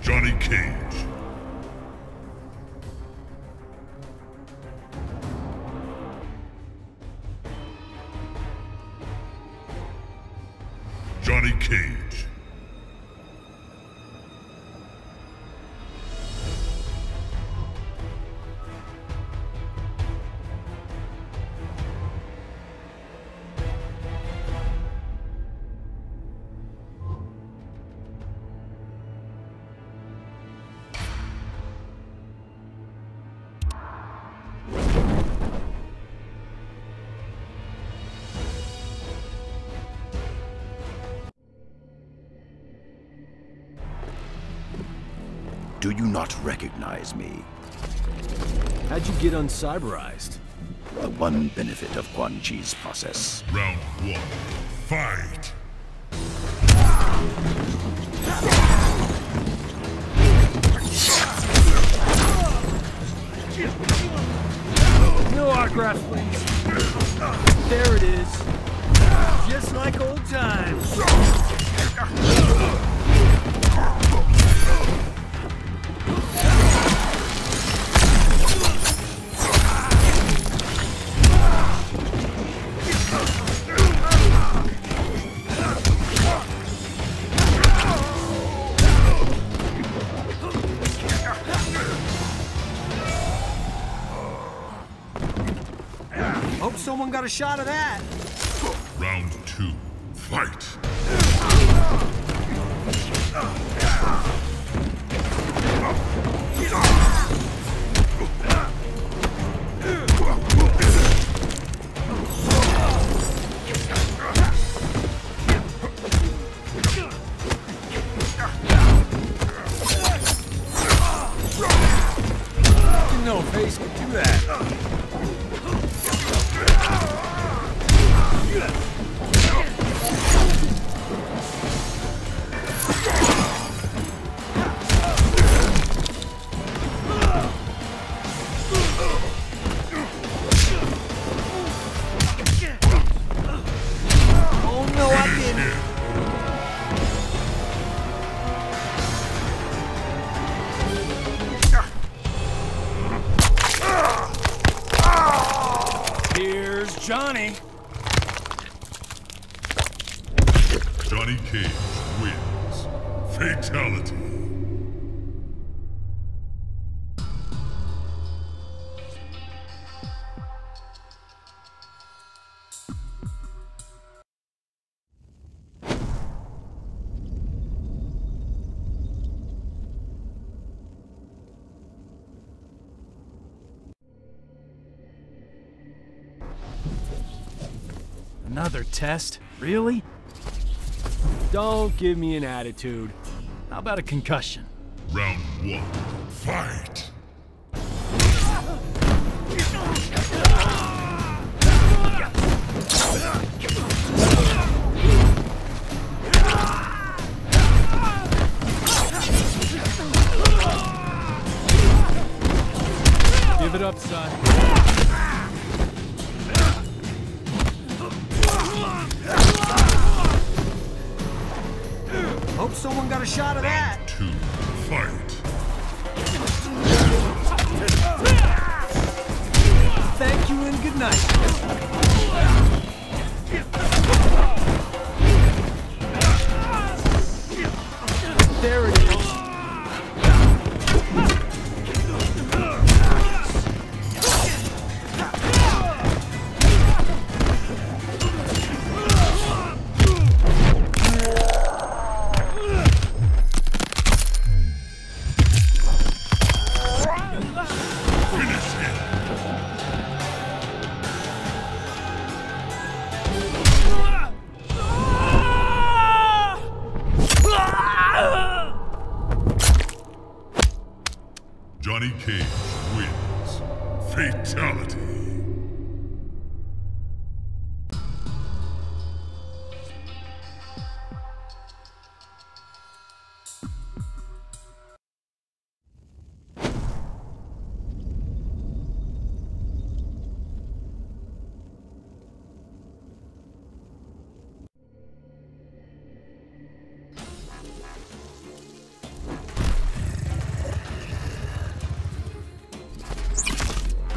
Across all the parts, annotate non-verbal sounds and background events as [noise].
Johnny Cage. Do you not recognize me? How'd you get uncyberized? The one benefit of Quan Chi's process. Round one. Fight! No autographs, please. There it is. Just like old times. Someone got a shot of that. Round two. Fight! Another test? Really? Don't give me an attitude. How about a concussion? Round one. Fight! Give it up, son. Hope someone got a shot of that. Two. Fight! Thank you and good night.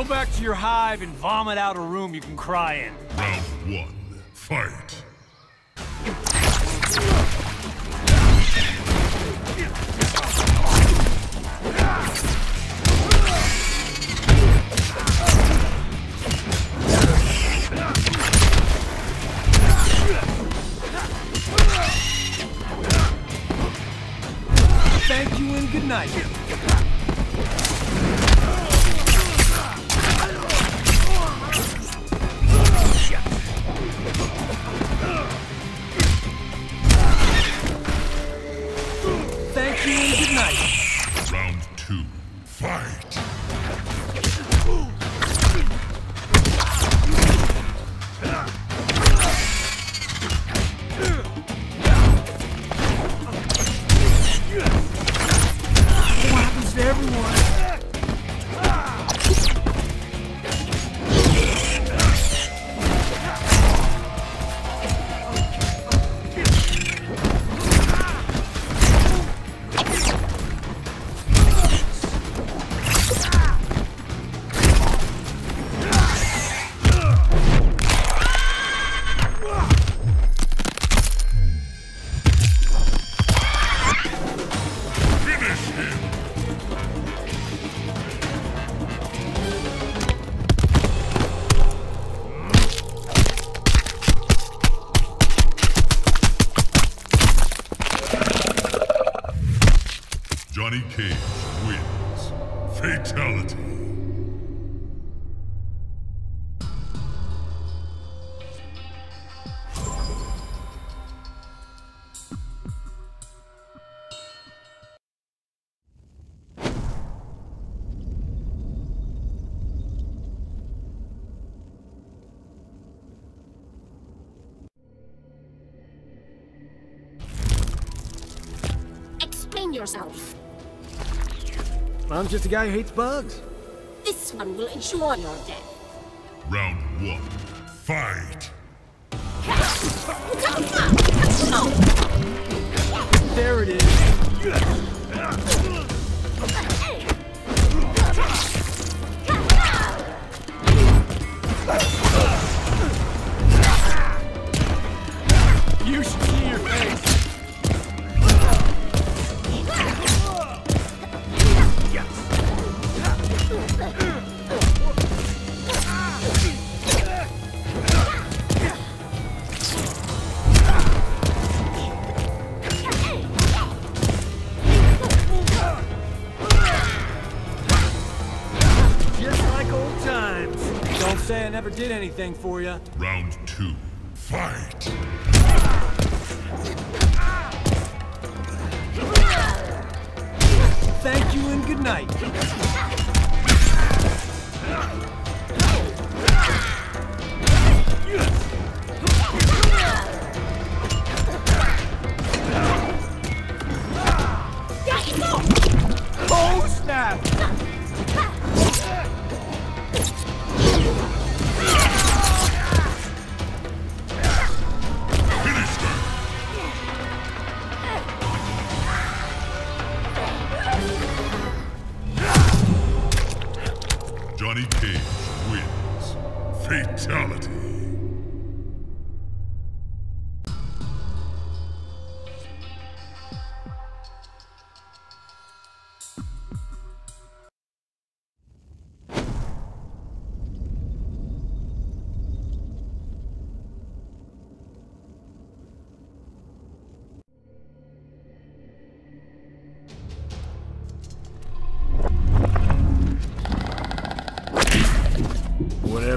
Go back to your hive and vomit out a room you can cry in. Round one. Fight. Yourself. I'm just a guy who hates bugs. This one will ensure your death. Round one. Fight. There it is. Say I never did anything for you. Round two. Fight. Thank you and good night. Oh, snap!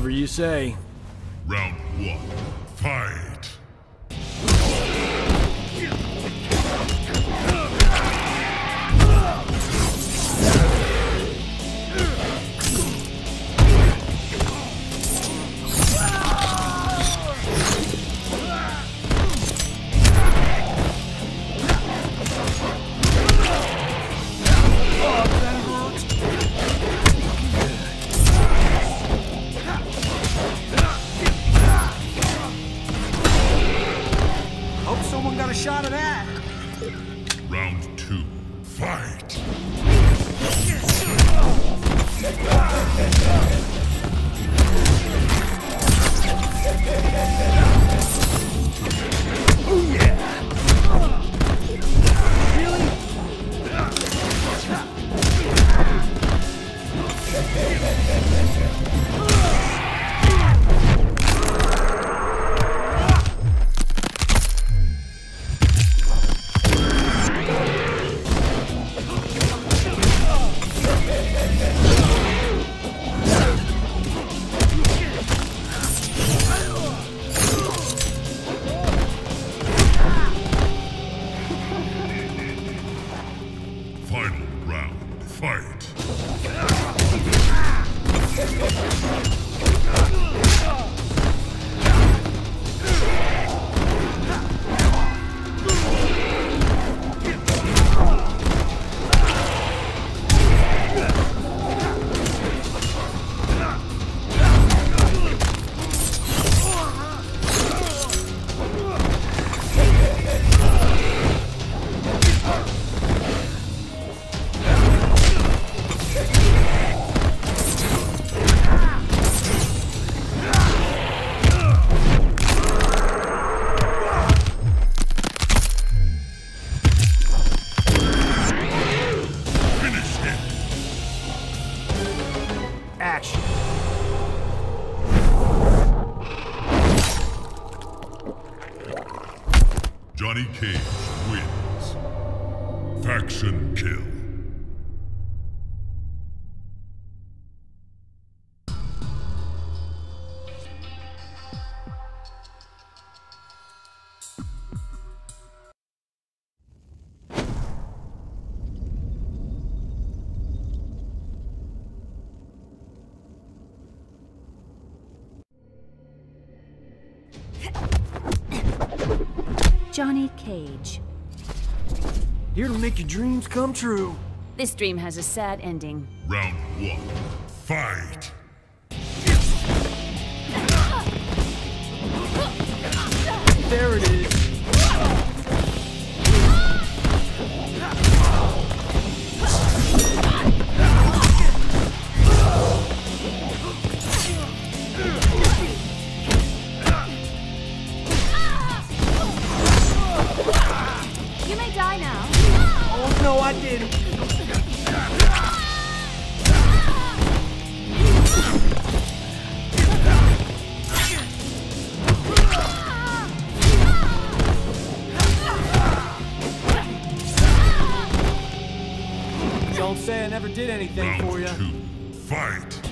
Whatever you say. Johnny Cage. Here to make your dreams come true. This dream has a sad ending. Round one. Fight! There it is. Don't say I never did anything for you. two. Fight!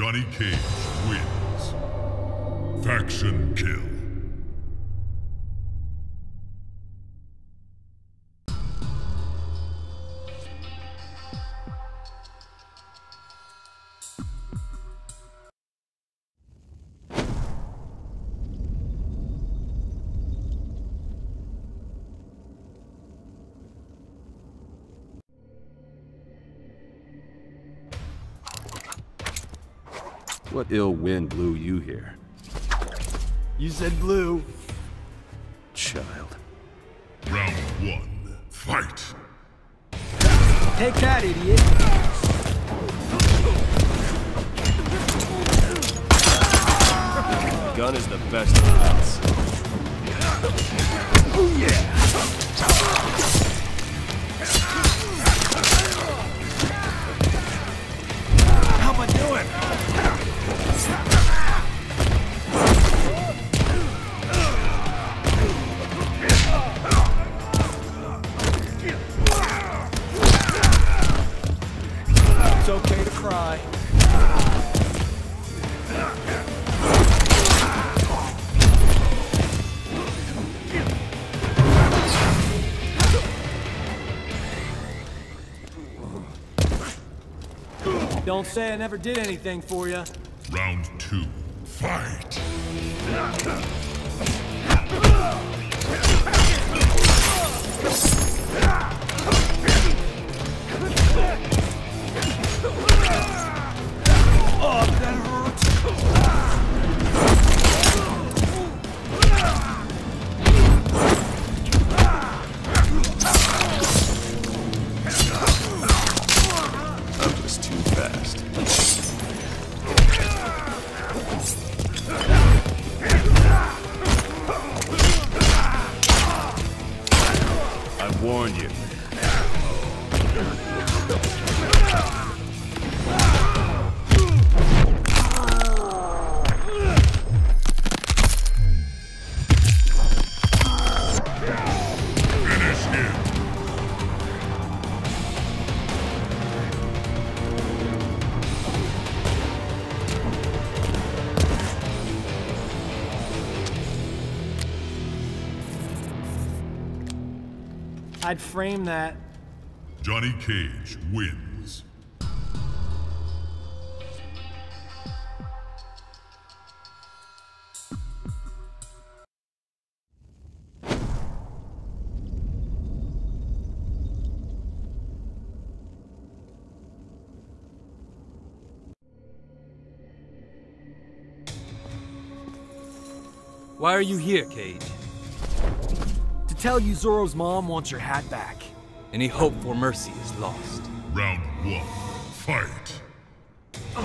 Johnny Cage wins. Faction kill. Ill wind blew you here, You said blue. child? Round one. Fight! Take that, idiot. Gun is the best defense. How am I doing? It's okay to cry. Don't say I never did anything for you. Round two. Fight! I'd frame that. Johnny Cage wins. Why are you here, Cage? To tell you Zorro's mom wants your hat back. Any hope for mercy is lost. Round one. Fight. How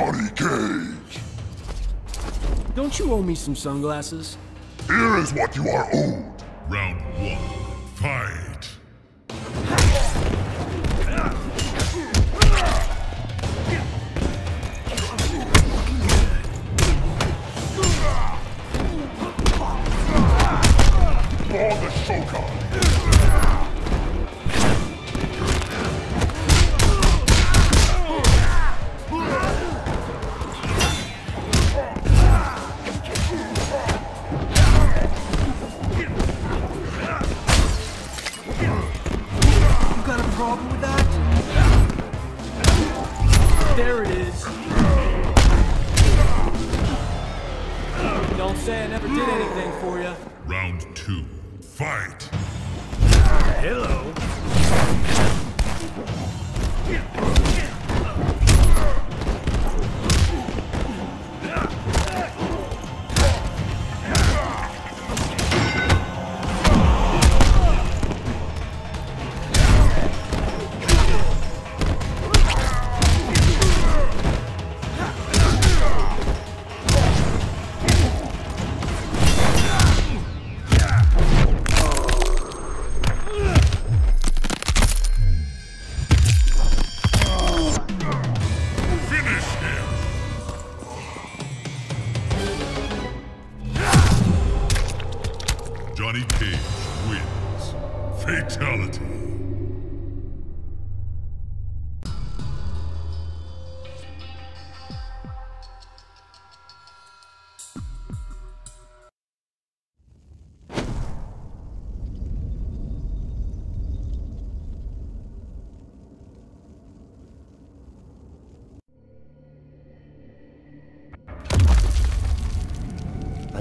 Johnny Cage. Don't you owe me some sunglasses? Here is what you are owed. Round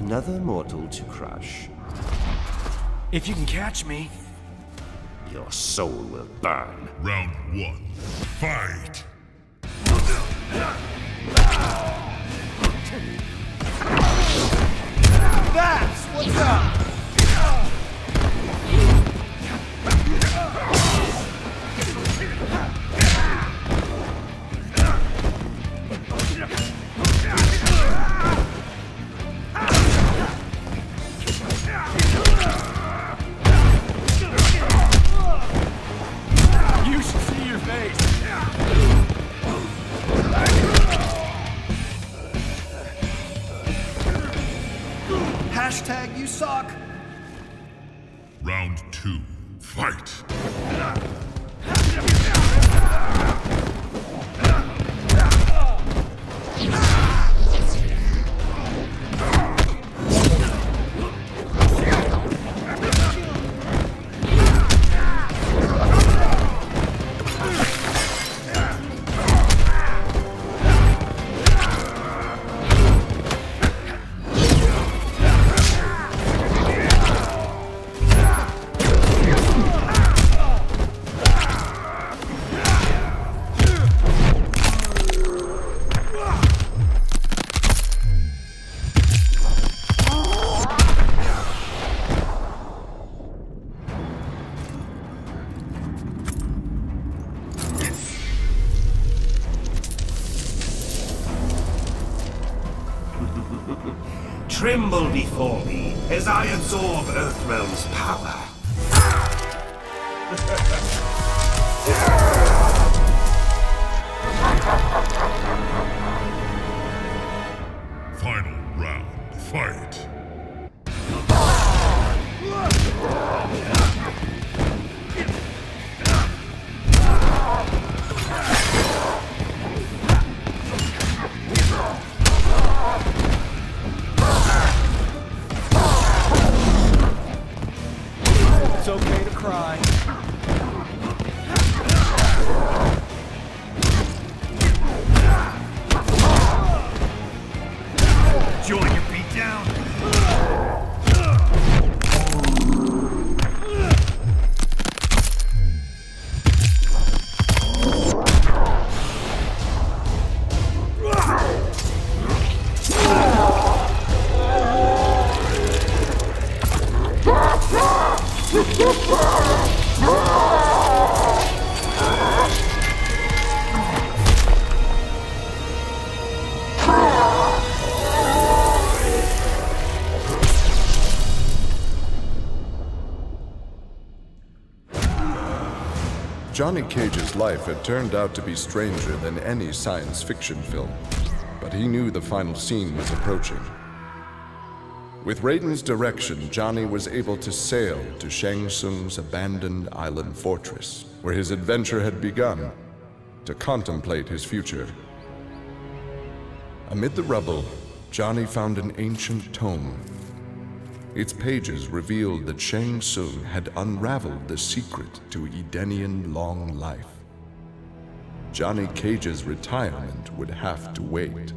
Another mortal to crush. If you can catch me. Your soul will burn. Round one. Fight! That's what's up! Tremble before me as I absorb Earthrealm's power. [laughs] Johnny Cage's life had turned out to be stranger than any science fiction film, but he knew the final scene was approaching. With Raiden's direction, Johnny was able to sail to Shang Tsung's abandoned island fortress, where his adventure had begun, to contemplate his future. Amid the rubble, Johnny found an ancient tome. Its pages revealed that Shang Tsung had unraveled the secret to Edenian long life. Johnny Cage's retirement would have to wait.